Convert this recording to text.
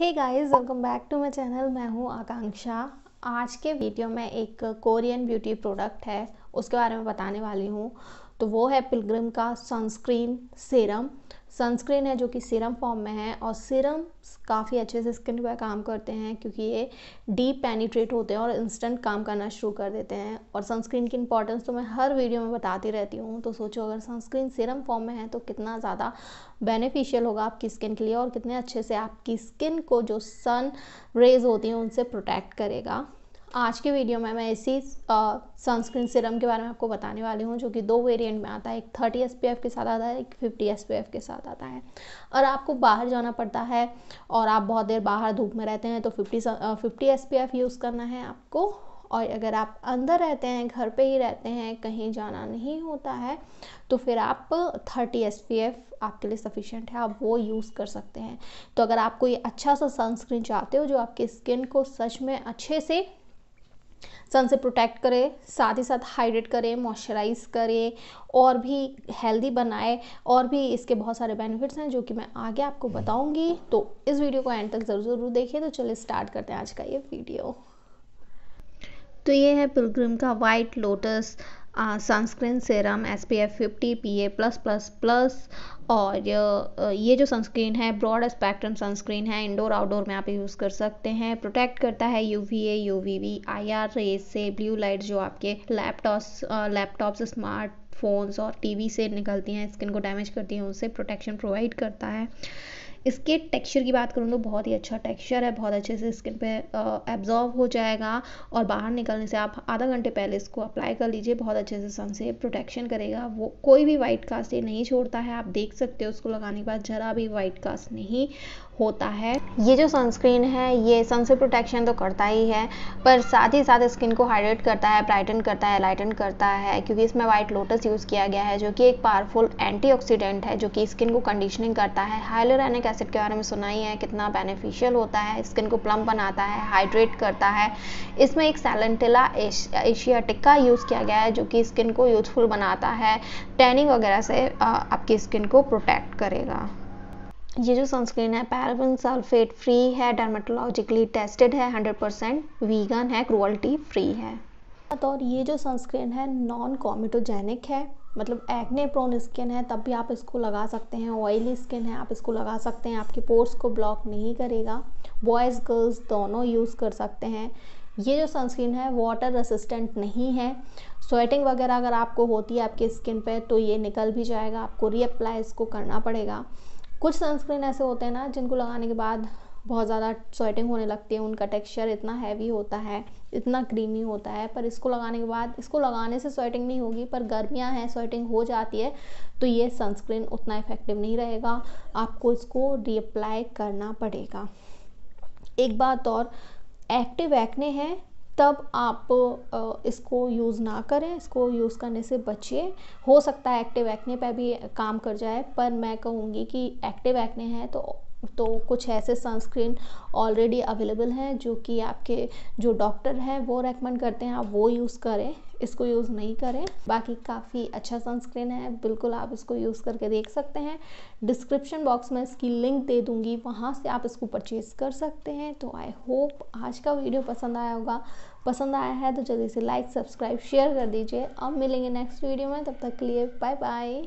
Hey guys welcome back to my channel मैं हूँ आकांक्षा। आज के वीडियो में एक कोरियन ब्यूटी प्रोडक्ट है, उसके बारे में बताने वाली हूँ। तो वो है पिलग्रिम का सनस्क्रीन सीरम। सनस्क्रीन है जो कि सीरम फॉर्म में है और सीरम काफ़ी अच्छे से स्किन पर काम करते हैं क्योंकि ये डीप पेनिट्रेट होते हैं और इंस्टेंट काम करना शुरू कर देते हैं। और सनस्क्रीन की इंपॉर्टेंस तो मैं हर वीडियो में बताती रहती हूँ तो सोचो अगर सनस्क्रीन सीरम फॉर्म में है तो कितना ज़्यादा बेनिफिशियल होगा आपकी स्किन के लिए और कितने अच्छे से आपकी स्किन को जो सन रेज होती हैं उनसे प्रोटेक्ट करेगा। आज के वीडियो में मैं इसी सनस्क्रीन सिरम के बारे में आपको बताने वाली हूँ, जो कि दो वेरिएंट में आता है। एक थर्टी एसपीएफ के साथ आता है, एक फिफ्टी एसपीएफ के साथ आता है। और आपको बाहर जाना पड़ता है, और आप बहुत देर बाहर धूप में रहते हैं तो फिफ्टी फिफ्टी एसपीएफ यूज़ करना है आपको। और अगर आप अंदर रहते हैं, घर पे ही रहते हैं, कहीं जाना नहीं होता है तो फिर आप थर्टी एस आपके लिए सफिशेंट है, आप वो यूज़ कर सकते हैं। तो अगर आप कोई अच्छा सा सनस्क्रीन चाहते हो, जो आपकी स्किन को सच में अच्छे से सन से प्रोटेक्ट करें, साथ ही साथ हाइड्रेट करें, मॉइस्चराइज करें, और भी हेल्दी बनाए, और भी इसके बहुत सारे बेनिफिट्स हैं, जो कि मैं आगे आपको बताऊँगी। तो इस वीडियो को एंड तक ज़रूर ज़रूर देखिए। तो चलिए स्टार्ट करते हैं आज का ये वीडियो। तो ये है पिलग्रिम का white lotus. Sunscreen serum S P F fifty P A plus plus plus और ये जो सनस्क्रीन है ब्रॉड स्पेक्ट्रम सनस्क्रीन है इंडोर आउटडोर में आप यूज़ कर सकते हैं। प्रोटेक्ट करता है U V A U V V I R rays से ब्लू लाइट जो आपके लैपटॉप्स लैपटॉप्स स्मार्ट फ़ोन्स और टीवी से निकलती हैं स्किन को डैमेज करती हैं उनसे प्रोटेक्शन प्रोवाइड करता है। इसके टेक्सचर की बात करूँ तो बहुत ही अच्छा टेक्सचर है, बहुत अच्छे से स्किन पे एब्जॉर्व हो जाएगा और बाहर निकलने से आप आधा घंटे पहले इसको अप्लाई कर लीजिए, बहुत अच्छे से सन से प्रोटेक्शन करेगा। वो कोई भी वाइट कास्ट ये नहीं छोड़ता है, आप देख सकते हो उसको लगाने के बाद ज़रा भी वाइट कास्ट नहीं होता है। ये जो सनस्क्रीन है, ये सन से प्रोटेक्शन तो करता ही है, पर साथ ही साथ स्किन को हाइड्रेट करता है ब्राइटन करता है लाइटन करता है, क्योंकि इसमें वाइट लोटस यूज़ किया गया है, जो कि एक पावरफुल एंटीऑक्सीडेंट है, जो कि स्किन को कंडीशनिंग करता है हाइलोरेनिक एसिड के बारे में सुना ही है, कितना बेनिफिशियल होता है स्किन को प्लम बनाता है हाइड्रेट करता है। इसमें एक सैलेंटिला एशियाटिका यूज़ किया गया है, जो कि स्किन को यूजफुल बनाता है। टैनिंग वगैरह से आपकी स्किन को प्रोटेक्ट करेगा। ये जो सनस्क्रीन है पैराबिन सल्फेट फ्री है डर्माटोलॉजिकली टेस्टेड है 100 परसेंट वीगन है क्रुअल्टी फ्री है। और ये जो सनस्क्रीन है नॉन कॉमिटोजेनिक है मतलब एक्ने प्रोन स्किन है, तब भी आप इसको लगा सकते हैं। ऑयली स्किन है, आप इसको लगा सकते हैं। आपके पोर्स को ब्लॉक नहीं करेगा। बॉयज़ गर्ल्स दोनों यूज़ कर सकते हैं। ये जो सनस्क्रीन है वाटर रेसिस्टेंट नहीं है। स्वेटिंग वगैरह अगर आपको होती है आपके स्किन पे तो ये निकल भी जाएगा। आपको रीअप्लाई इसको करना पड़ेगा। कुछ सनस्क्रीन ऐसे होते हैं ना, जिनको लगाने के बाद बहुत ज़्यादा स्वेटिंग होने लगती है, उनका टेक्सचर इतना हैवी होता है, इतना क्रीमी होता है, पर इसको लगाने के बाद, इसको लगाने से स्वेटिंग नहीं होगी, पर गर्मियाँ हैं स्वेटिंग हो जाती है तो ये सनस्क्रीन उतना इफ़ेक्टिव नहीं रहेगा। आपको इसको रीअप्लाई करना पड़ेगा। एक बात और एक्टिव एक्ने हैं, तब आप इसको यूज़ ना करें, इसको यूज़ करने से बचिए। हो सकता है एक्टिव एक्ने पे भी काम कर जाए, पर मैं कहूँगी कि एक्टिव एक्ने हैं तो तो कुछ ऐसे सनस्क्रीन ऑलरेडी अवेलेबल हैं जो कि आपके जो डॉक्टर हैं, वो रेकमेंड करते हैं, आप वो यूज़ करें, इसको यूज़ नहीं करें। बाकी काफ़ी अच्छा सनस्क्रीन है, बिल्कुल आप इसको यूज़ करके देख सकते हैं। डिस्क्रिप्शन बॉक्स में इसकी लिंक दे दूँगी, वहाँ से आप इसको परचेज़ कर सकते हैं। तो आई होप आज का वीडियो पसंद आया होगा। पसंद आया है तो जल्दी से लाइक सब्सक्राइब शेयर कर दीजिए। अब मिलेंगे नेक्स्ट वीडियो में, तब तक के लिए बाय बाय